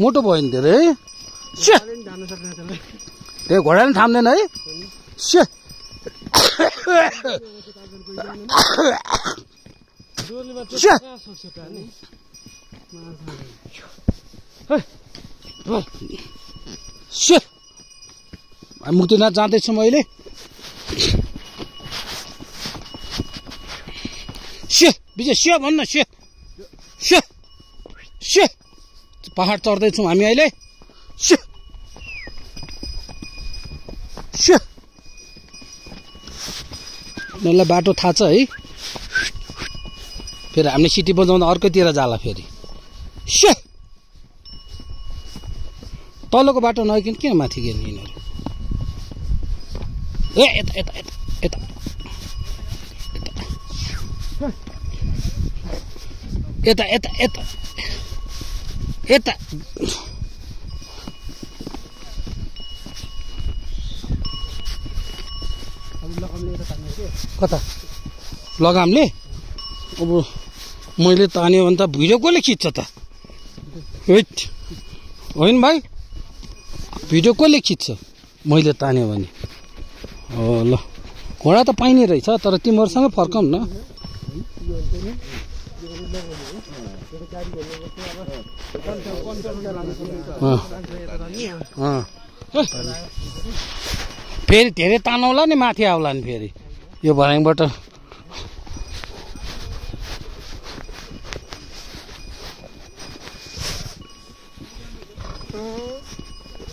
मोटो भयो नि धेरै घोडा नि थाम्दैन है। से मुक्तिनाथ जाँदैछु मैले। से बिजे से भन्न से से से पहाड चढ्दैछौँ हामी अहिले। उनीहरूलाई बाटो थाहा छ है। फेरि हामीले सिटी बजाउँदा अर्कैतिर जाला फेरि। स्या तलको बाटो नआइकन किन माथि गेल्ने यिनीहरू? ए यता यता यता। यता। यता यता यता। यता। कता? लगामले? अब मैले तान्यो भने त भिडियो कसले खिच्छ त? हैट। होइन भाइ? भिडियो कसले खिच्छ? मैले तान्यो भने। ल। घोडा त पाइने रहेछ तर तिमीहरूसँग फर्काउँ न। फेरि धेरै तानौला नि माथि आउला नि फेरि। यो भर्याङबाट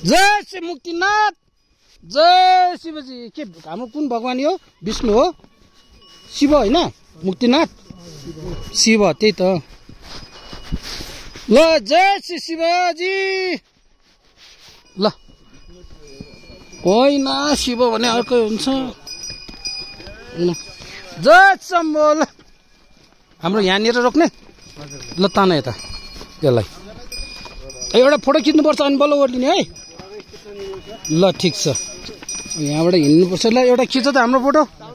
जय श्री मुक्तिनाथ। जय शिवजी। के हाम्रो कुन भगवान् हो? विष्णु हो? शिव होइन? मुक्तिनाथ। शिव त्यही त। ल जय श्री शिवजी। ल। होइन शिव भने अर्कै हुन्छ। ल। जय शम्भो ल हाम्रो यहाँनिर रोक्ने? ल तान यता। त्यसलाई एउटा फोटो खिच्नुपर्छ अनि बल्ल ओर्लिने है? ल ठिक छ। यहाँबाट हिँड्नुपर्छ। ल एउटा खिच त हाम्रो फोटो।